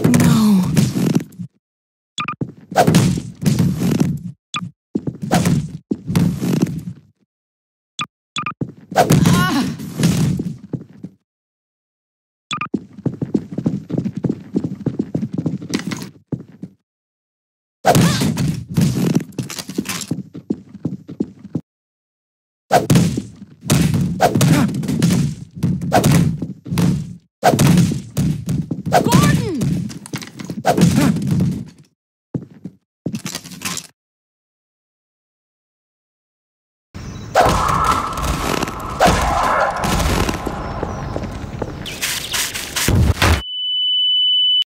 No.